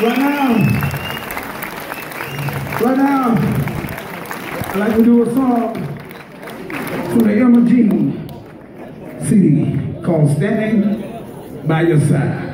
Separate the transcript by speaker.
Speaker 1: Right now, right now, I'd like to do a song. For the Emma Jean CD called Standing by Your Side.